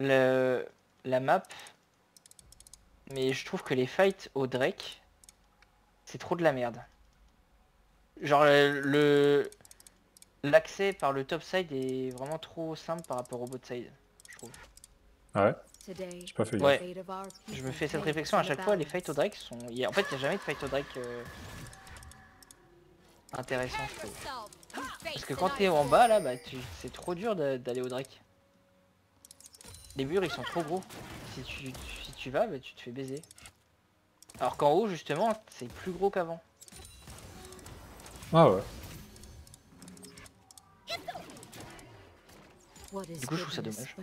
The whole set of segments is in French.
le, la map, mais je trouve que les fights au Drake, c'est trop de la merde. Genre le l'accès par le top side est vraiment trop simple par rapport au bot side, je trouve. Ah ouais? J'ai pas fait Ouais. Je me fais cette réflexion à chaque fois, les fights au Drake sont... En fait, il n'y a jamais de fight au Drake euh, intéressant, je trouve. Parce que quand t'es en bas, là, bah, c'est trop dur d'aller au Drake. Les murs, ils sont trop gros. Si tu, si tu vas, bah, tu te fais baiser. Alors qu'en haut, justement, c'est plus gros qu'avant. Ah ouais. Du coup, je trouve ça dommage.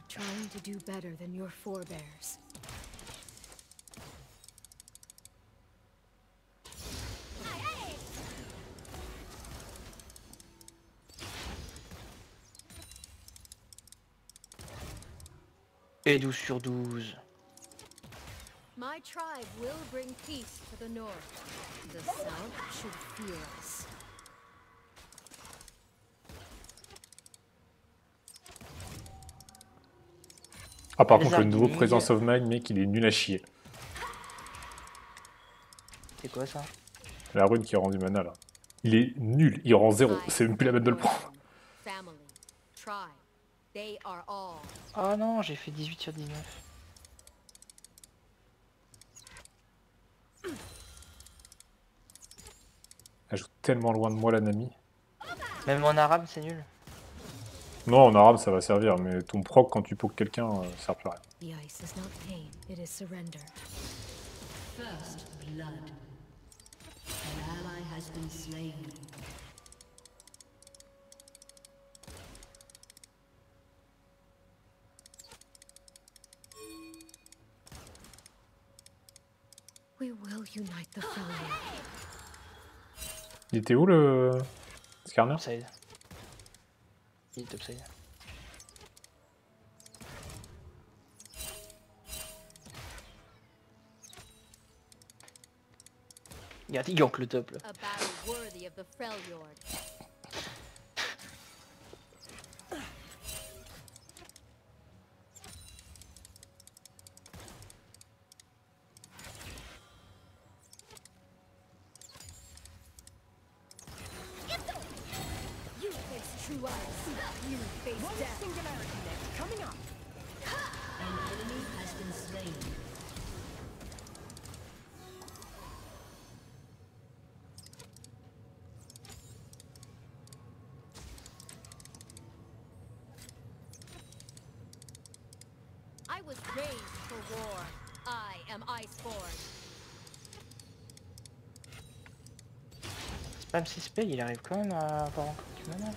Et 12 sur 12. My tribe will bring peace to the north. The south should fear us. Ah par contre le nouveau Presence of Mind mec il est nul à chier. C'est quoi ça? La rune qui a rendu mana là. Il est nul, il rend zéro, c'est même plus la peine de le prendre. Oh non, j'ai fait 18 sur 19. Elle joue tellement loin de moi la Nami. Même en arabe c'est nul. Non, en arabe ça va servir, mais ton proc quand tu poques quelqu'un, euh, ça sert plus à rien. First blood. An ally has been slain. Il était où le scanner il est topside. Regarde, il gank le top là. Spam 6 p il arrive quand même à avoir encore du mana.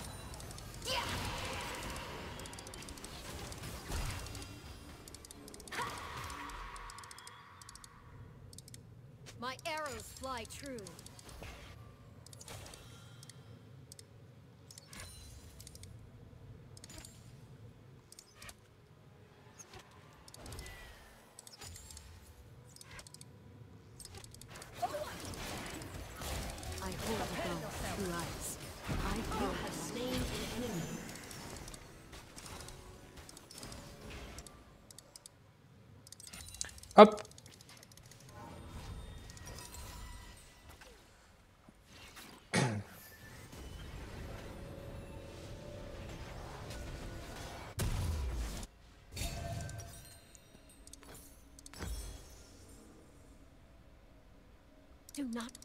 My arrows fly true.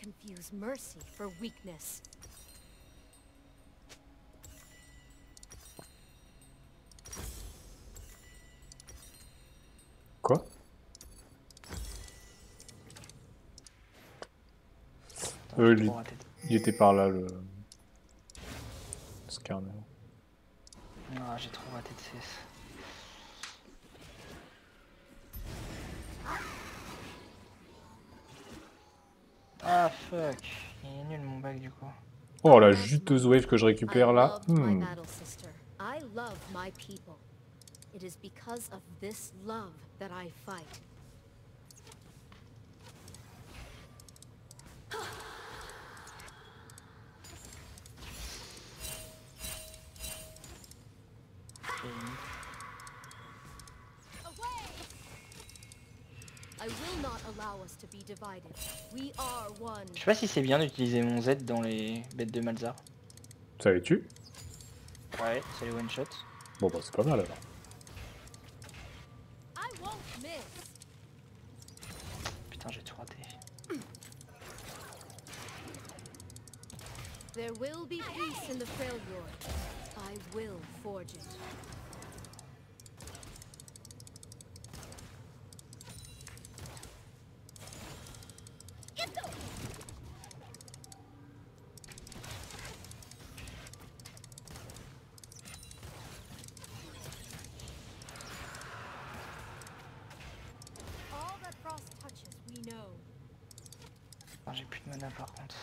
Confuse mercy for weakness. Quoi? Euh, il, il, était par là le scanner. Ah, j'ai trop raté de CS. Ah fuck, il est nul mon bac du coup. Oh la juteuse wave que je récupère là. Hmm. It is because of this love that I fight. Je sais pas si c'est bien d'utiliser mon Z dans les bêtes de Malzar. Ça les tue Ouais, c'est les one shot. Bon bah c'est pas mal alors. Putain, j'ai tout raté. There will be peace in the Freljord. I will forge it. All that frost touches, we know. Putain, j'ai plus de mana par contre.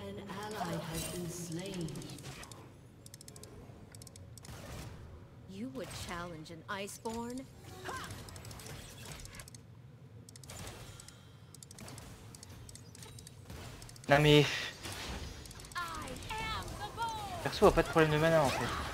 An ally has been slain. You would challenge an Iceborn? Non mais perso a pas de problème de mana en fait.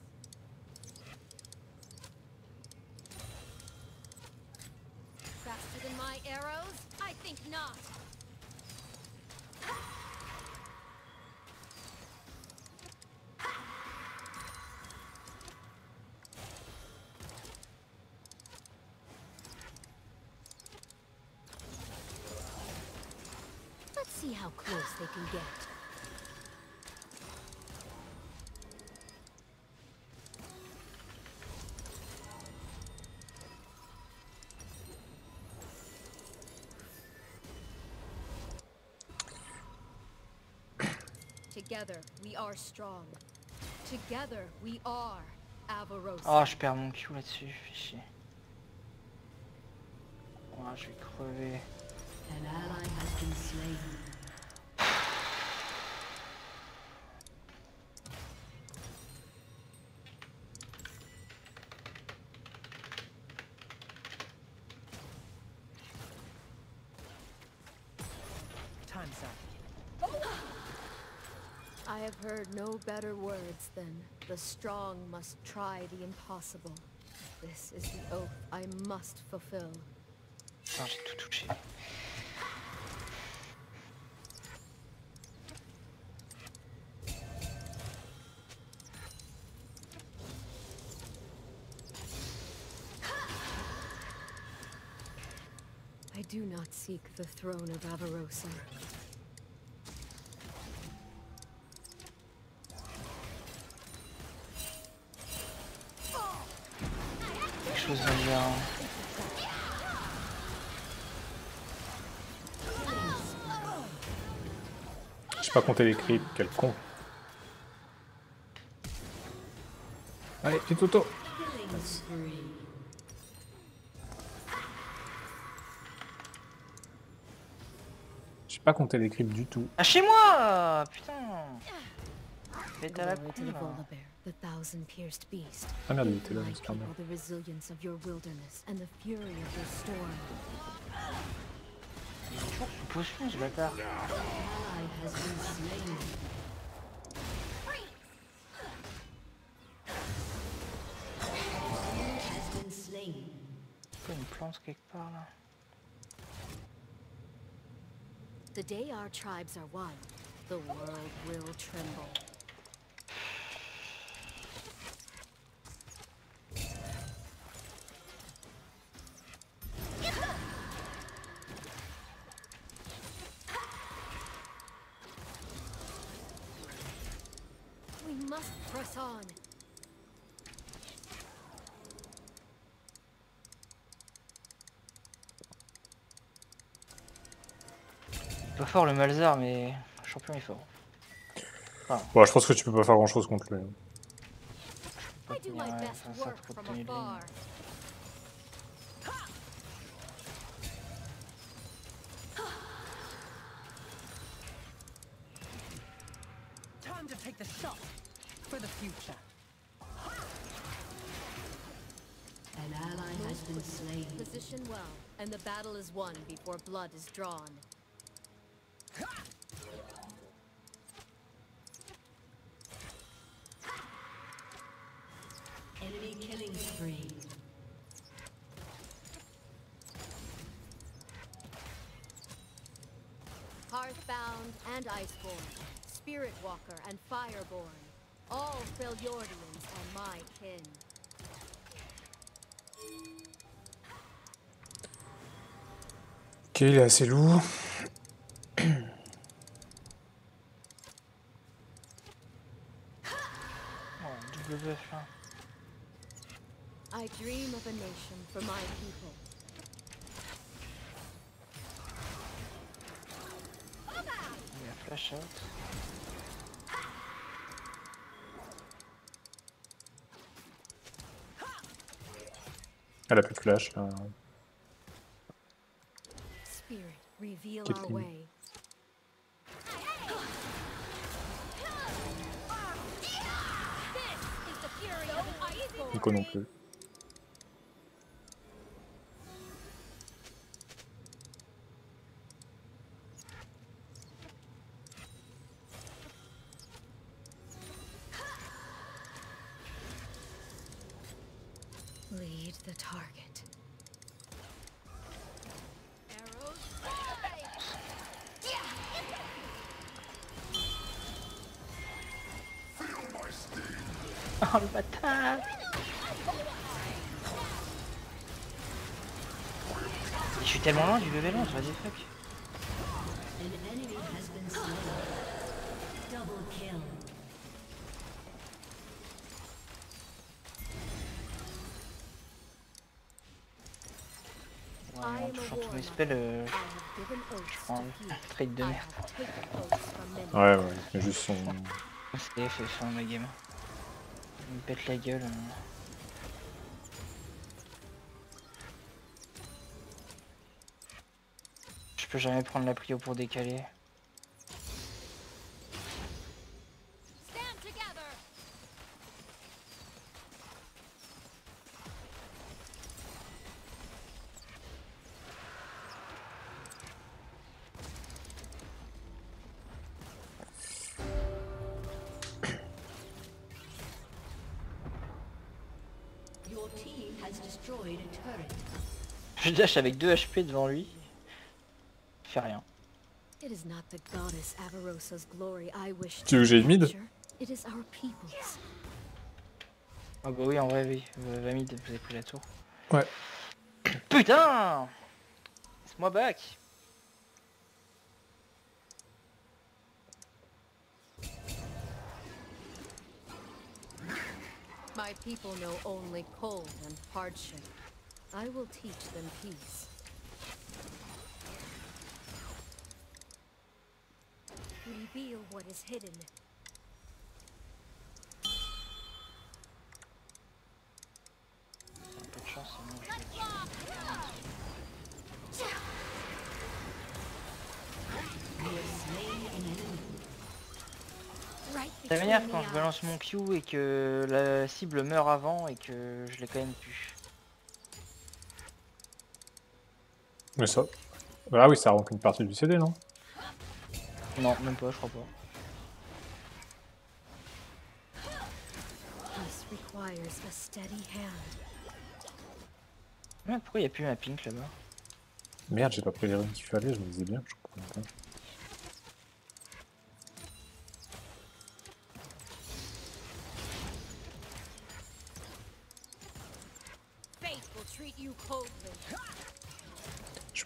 see how close they can get. Together, we are strong. Together, we are Avarosa. Oh, ah, je perds mon Q là-dessus, fais chier. Ouais, je vais crever. An ally has been slain. I have heard no better words than the strong must try the impossible. This is the oath I must fulfill. Putain, j'ai tout touché. I do not seek the throne of Avarosa. J'ai pas compté les creeps, quel con. Allez, petit auto. J'ai pas compté les creeps du tout. Ah, chez moi Putain Faites à la con the beast. Ah merde, il était là, j'espère bien. Bâtard. Une plante quelque part là. The day our tribes are one, the world will tremble. Pas fort le Malzar, mais le champion est fort. Bon, je pense que tu peux pas faire grand chose contre lui. pas I do tenir, my ouais, best sans, sans work trop from tenir de afar. ligne. Time to take the shot for the future. An ally has been slain. Position well, and the battle is won before blood is drawn. Spirit Walker and Fireborn, all Freljordians are my kin. Ok, il est assez lourd. Oh, double buff là. I dream of a nation for my people. Il y a flash out. Elle a plus de flash. là. Spirit, reveal Get our Oh le bâtard Je suis tellement loin du bébé lance, vas-y fuck. Ouais, en touchant tous mes warlock. spells, euh, oaths prends un trade de merde. Ouais, ouais, juste son. C'est ma game. Il me pète la gueule. euh. Je peux jamais prendre la prio pour décaler. Je dash avec 2 HP devant lui. Il fait rien. It is not the goddess Avarosa's glory I wish Tu veux que j'aille mid capture. It is our people's. Ah bah oui, en vrai, oui. Euh, va mid, vous avez pris la tour. Ouais. Putain Laisse-moi back My people know only cold and hardship. I will teach them peace. Reveal what is hidden. Manière between quand je balance mon Q et que la cible meurt avant et que je l'ai quand même pu. Mais ça. Ah oui, ça rend qu'une partie du CD, non? Non, même pas, je crois pas. Peace requires a steady hand. Ouais, pourquoi il n'y a plus ma pink là-bas? Merde, j'ai pas pris les runes qu'il fallait, je me disais bien, je comprenais pas.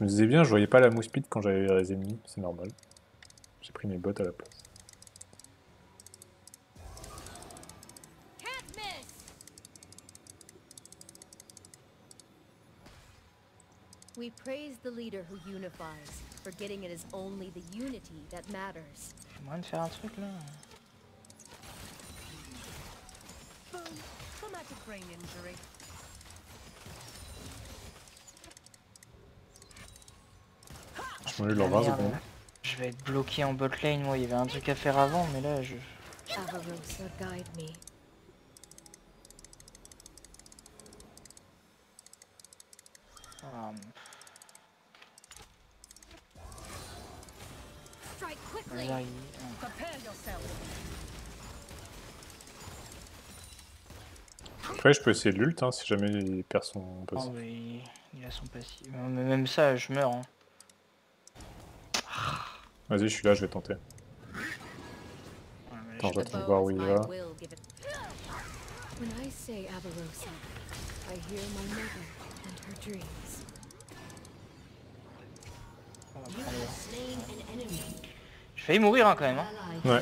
Me disais bien, je voyais pas la mousse speed quand j'avais les ennemis, c'est normal. J'ai pris mes bottes à la place. We praise the leader who unifies, forgetting it is only the unity that matters. Moyen de faire un truc là Boom! Traumatic brain injury. Je m'en ai eu leur 20 Merde. secondes. Je vais être bloqué en bot lane, moi il y avait un truc à faire avant, mais là je... Ah, là, il-. Après, je peux essayer de l'ult hein, si jamais il perd son Ah, passif. il- il a son passif. Mais même ça, je meurs. hein. Vas-y, je suis là, je vais tenter. Attends, j'attends de voir où il I va. J'ai failli mourir hein, quand même. Hein. Ouais.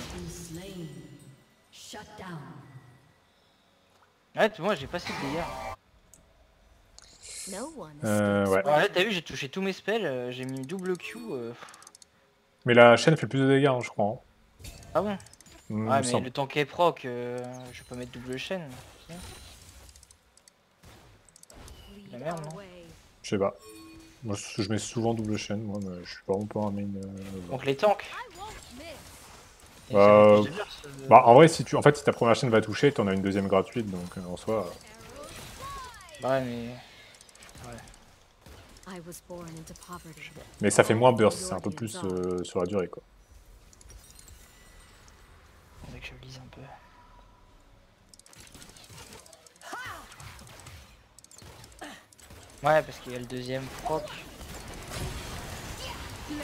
Ouais, moi j'ai pas assez de dégâts. No one Euh, ouais. Alors là, t'as vu, j'ai touché tous mes spells, euh, j'ai mis double Q. euh, Mais la chaîne fait plus de dégâts, hein, je crois. hein. Ah bon? Ouais, mais semble. le temps qu'elle proc, euh, je pas mettre double chaîne. La merde, non? Je sais pas. Moi, je mets souvent double chaîne, moi, mais je suis vraiment pas un main. euh, Donc les tanks. Bah, euh, Bah, en vrai, si tu, en fait, si ta première chaîne va toucher, t'en as une deuxième gratuite, donc euh, en soi. euh, Ouais, mais. I Mais ça fait moins burst, c'est un peu plus euh, sur la durée, quoi. Que je lise un peu. Ouais, parce qu'il y a le deuxième proc. Je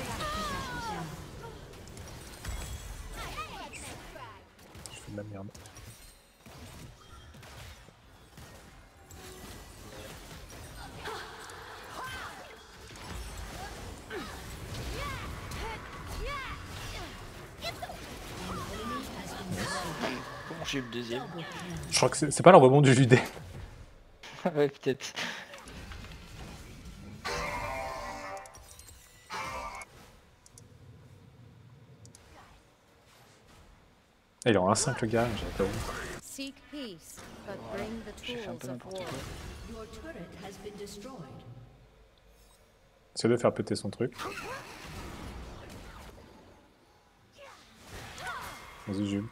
fais de la merde. J'ai eu le deuxième Je crois que c'est c'est pas le rebond du JD. Ouais, peut-être. Il est en 1-5 le gars, vu. Seek peace, but bring the J'ai fait un peu tools of n'importe war. quoi. Your turret has been destroyed. Essaye de faire péter son truc. Vas-y, Jules.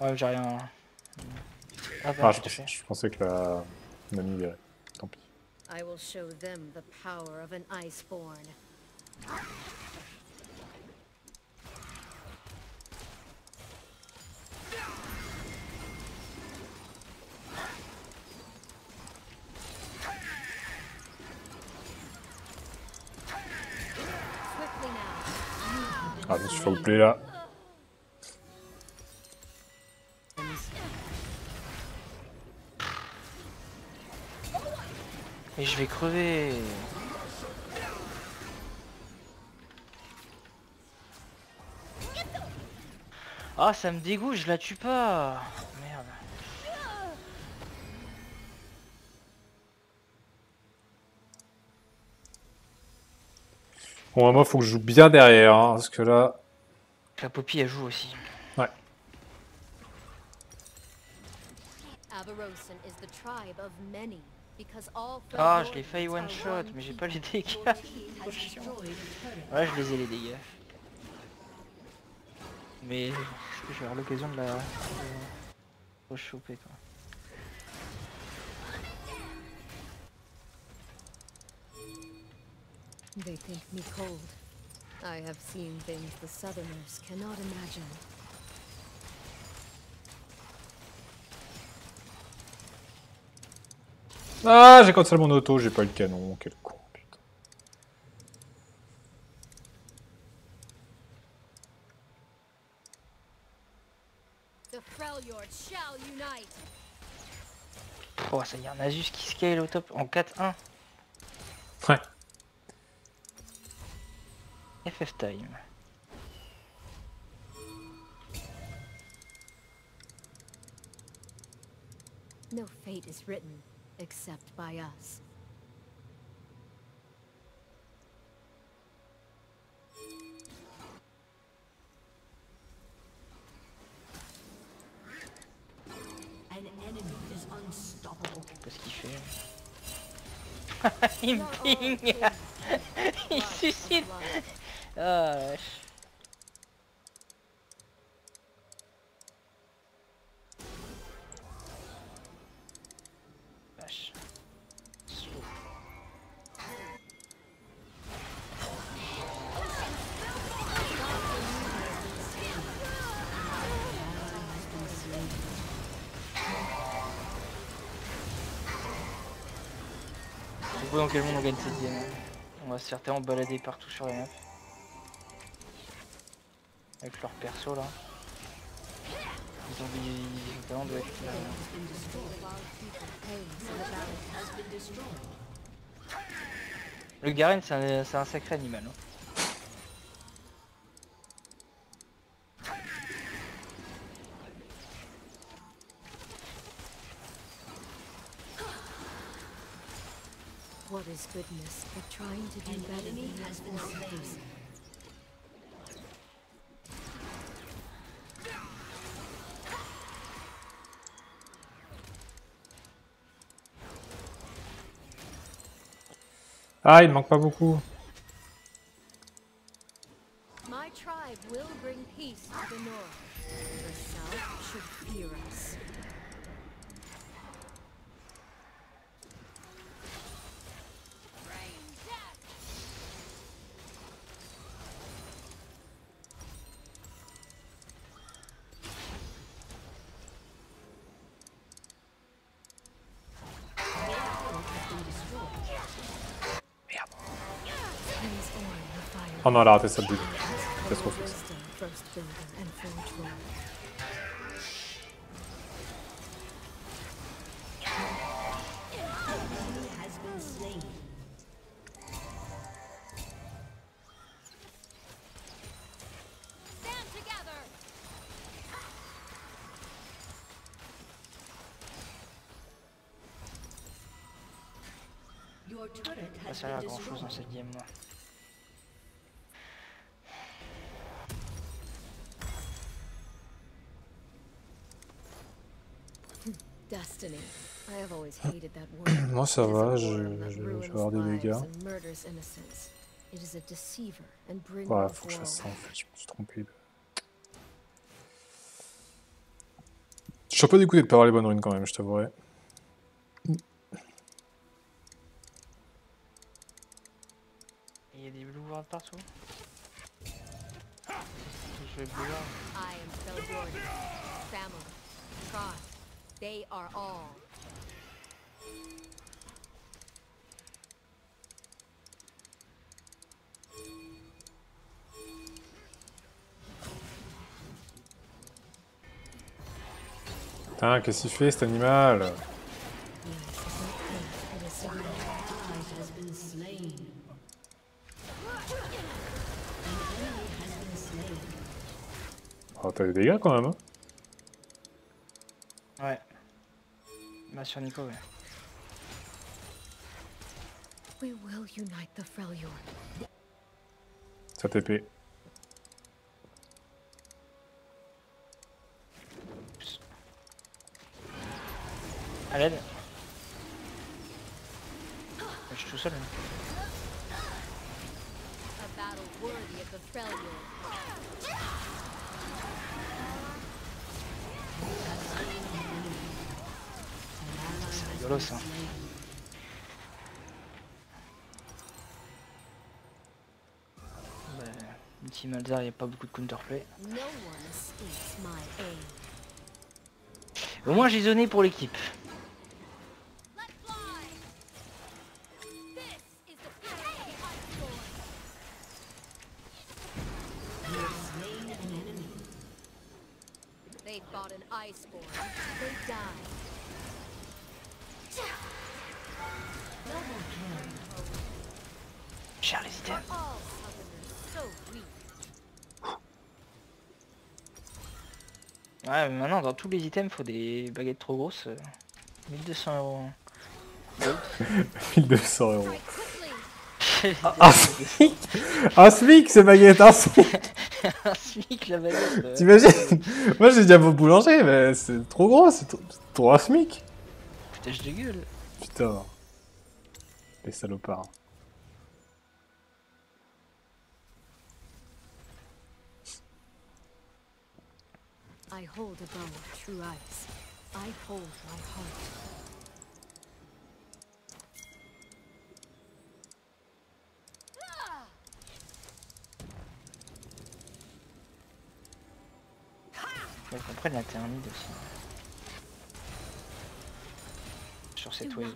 Ouais, j'ai rien. Ah, bah, Ah, je, fait. je pensais que la Nami verrait. Tant pis. I will show them the power of an Iceborn. Ah, je suis fait outplay là. Et je vais crever. Ah, ça me dégoûte, je la tue pas. Merde. Bon, moi, faut que je joue bien derrière, hein, parce que là. La Poppy, elle joue aussi. Avarosan is the tribe of many, because all Ah, je l'ai failli one shot, mais j'ai pas les dégâts. Ouais, je les ai les dégâts. Mais je vais avoir l'occasion de la rechoper quoi. They think me cold. I have seen things the Southerners cannot imagine. Ah, j'ai cancel mon auto, j'ai pas eu le canon, quel con, putain. The Freljords shall unite. Oh, ça y est, un Asus qui scale au top en 4-1. Ouais. FF time. No fate is written except by us. An An enemy is unstoppable. Qu'est-ce qu'il fait Il me Not all ping pain Il blood of suicide blood. Ah la vache. Vache. On va certainement balader partout sur la map. Avec leur perso là. Être. Le Garen c'est un, un sacré animal. hein. Goodness but trying to do better has been? Ah, il manque pas beaucoup. Slain. Stand together! Your turret Pas has ça? À been grand chose dans cette game. Moi ça va, je, je, je vais avoir des dégâts. of faut que je fasse ça en fait, je me suis trompé. Je suis un peu dégoûté de pas avoir les bonnes runes quand même, je t'avouerai. Il y a des blue wards partout. Je vais blue ward. I am Felgordi. Family. Tribe. They are all. Putain, qu'est-ce qu'il fait cet animal. Oh, t'as des dégâts quand même, hein Ouais. Bah sur Nico ouais. We will unite the Freljord. Ça TP. À l'aide. Je suis tout seul. hein. C'est rigolo ça. Bah, Team Alzar, il n'y a pas beaucoup de counterplay. Au moins j'ai zoné pour l'équipe. Tous les items, faut des baguettes trop grosses. euh, 1200 euros. 1200 euros. Quickly! Ah, SMIC Ah, SMIC, c'est baguette, ah, SMIC un SMIC la baguette. euh. T'imagines? Moi j'ai dit à vos boulangers, mais c'est trop gros, c'est trop, trop un SMIC. Foutage de gueule. Putain. Les salopards. I hold a bow of true ice. I hold my heart. Faut qu'on prenne la thermide aussi. Sur cette wave.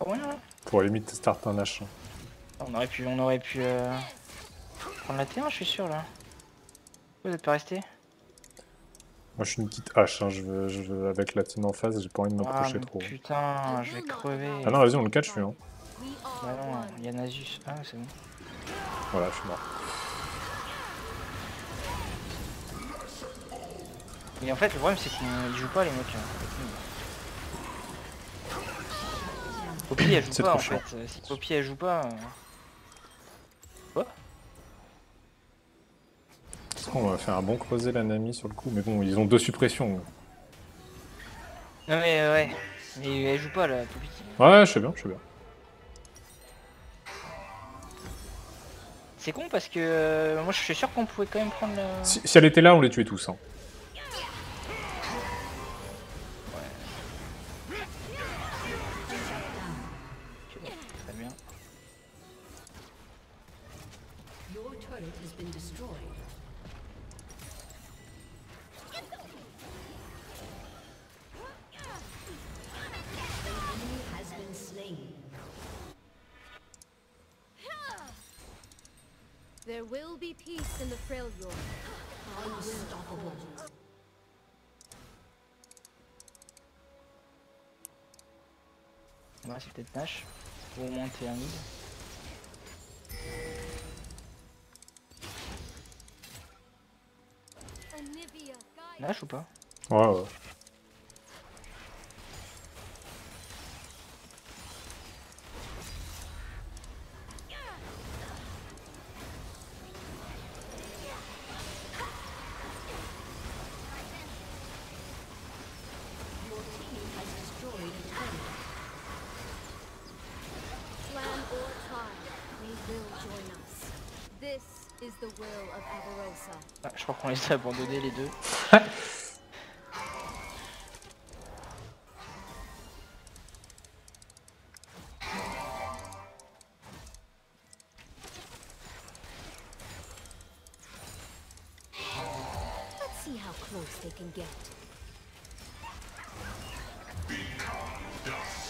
Oh ouais, ouais. Pour limite start un H. On aurait pu, on aurait pu euh, prendre la T1, je suis sûr là. Vous êtes pas resté Moi je suis une petite hache, hein. je, veux, je veux avec la team en face, j'ai pas envie de Ah m'approcher mais trop. putain, je vais crever. Ah non, vas-y, on le catch lui. Hein. Bah non, il y a Nasus. Ah c'est bon. Voilà, je suis mort. Mais en fait, le problème c'est qu'ils jouent pas les mecs. là. Poppy elle joue pas en fait. Si Poppy elle joue pas. euh, Qu'on va faire un bon creuser la Nami sur le coup Mais bon, ils ont deux suppressions. Non mais euh, ouais. Mais elle joue pas là, Poppy. Ouais, je sais bien, je sais bien. C'est con parce que euh, moi je suis sûr qu'on pouvait quand même prendre le... Si, si elle était là, on les tuait tous. Hein. Is the will of Avarosa. Ah, Je crois qu'on les a abandonnés les deux. See how close they can get.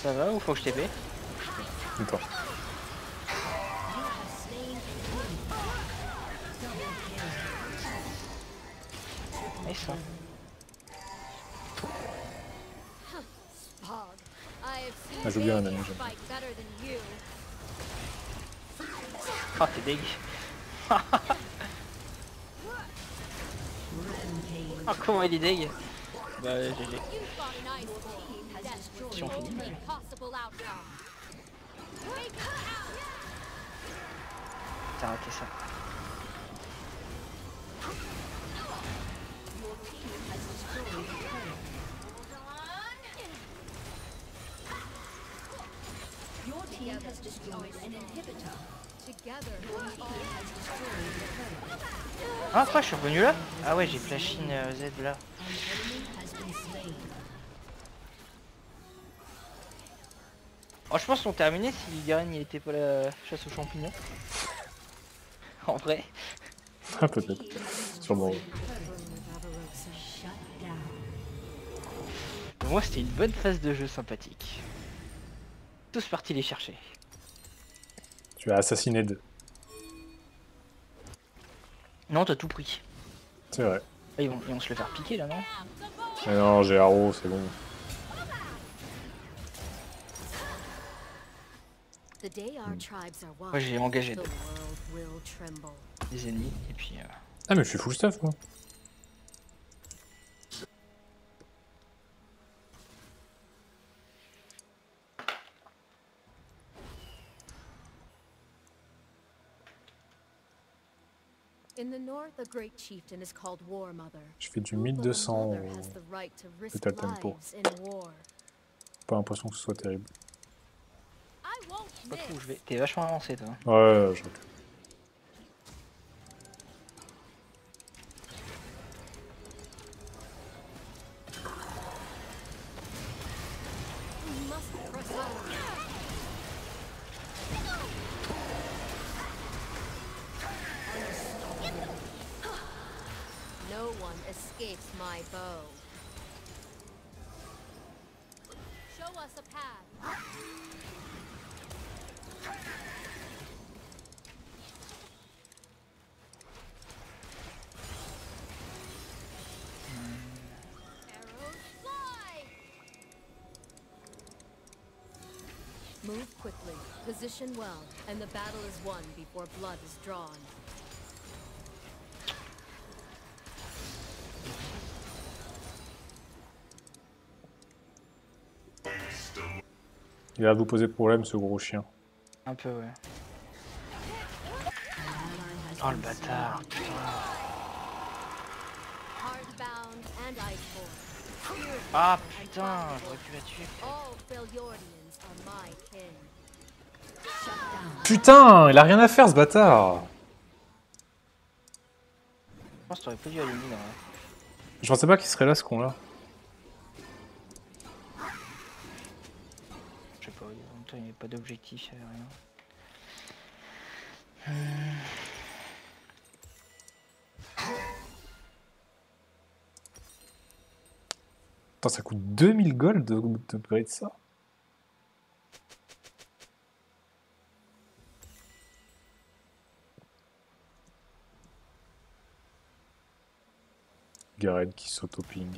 Ça va ou faut que je TP F1. Ah, j'ai. Ah, t'es dégueu. ah, comment il est dégueu Bah, GG. Si on finit. Bah, T'as ça. Your team has destroyed an inhibitor. Together, Your team has destroyed a turret. Ah quoi je suis revenu là Ah ouais j'ai flash in euh, Z là. Oh je pense qu'on terminait si Garen il était pas la chasse aux champignons. en vrai. Ah, peut-être. Sûrement. Pour moi c'était une bonne phase de jeu sympathique. Tous partis les chercher. Tu as assassiné deux. Non t'as tout pris. C'est vrai. Ah, ils, vont, ils vont se le faire piquer là non? Mais non, j'ai Haro, c'est bon. Moi j'ai engagé deux, des ennemis et puis euh, Ah, mais je suis full stuff, moi. In the north, a great chieftain is called War Mother. Je fais du But a 1200 mother au- has the right to risk petit à tempo. lives in war. Pas l'impression que ce soit terrible. I won't Pas trop où miss. je vais. T'es vachement avancé toi. Ouais, je recule. Escapes my bow. Show us a path. Arrows fly! Move quickly, position well, and the battle is won before blood is drawn. Il a l'air de vous poser problème, ce gros chien. Un peu ouais. Oh le bâtard. putain. Ah putain, j'aurais pu la tuer. Putain, il a rien à faire, ce bâtard Je pense que t'aurais pas dû aller mine en vrai. Je pensais pas qu'il serait là, ce con-là. Je il n'y avait pas d'objectif, il n'y avait rien. Attends, ça coûte 2000 gold de- d'upgrade ça Garen qui s'auto-ping.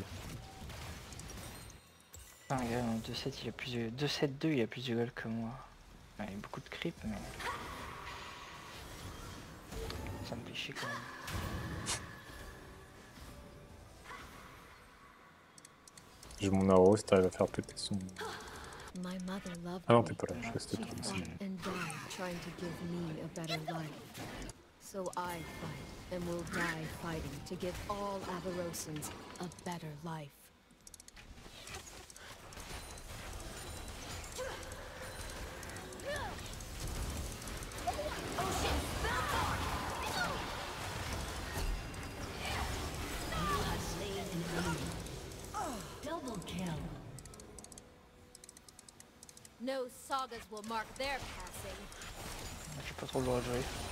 Gars, en 2-7 il a plus de... 2-7-2 il a plus de gold que moi. Il y a beaucoup de creep mais... Ça me fait chier quand même. J'ai mon arrow si t'arrives à faire péter son... Ah non, me. t'es pas là, je restais She tout ici. fought and died trying to give me a better life. So I fight and will die fighting to give all Avarosans a better life. Will mark their passing. J'ai pas trop de jouer.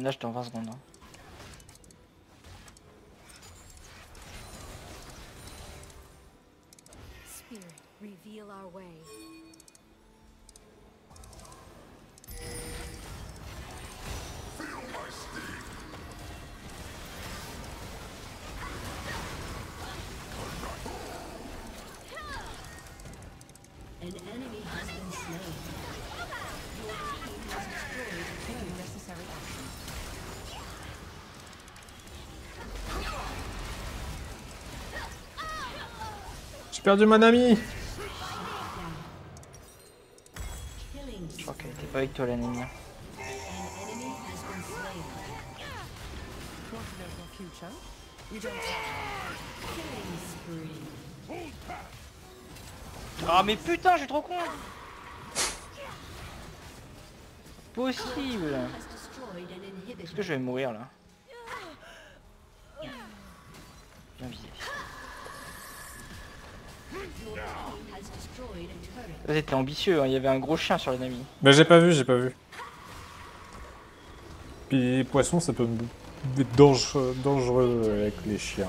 Une nage dans 20 secondes. hein. J'ai perdu mon ami. Je crois qu'elle était pas avec toi spree. Ah mais putain, je trop con Possible Est-ce que je vais mourir là? Vous étiez ambitieux, hein, il y avait un gros chien sur l'ennemi. Mais j'ai pas vu, j'ai pas vu. Puis les poissons, ça peut être dangereux avec les chiens.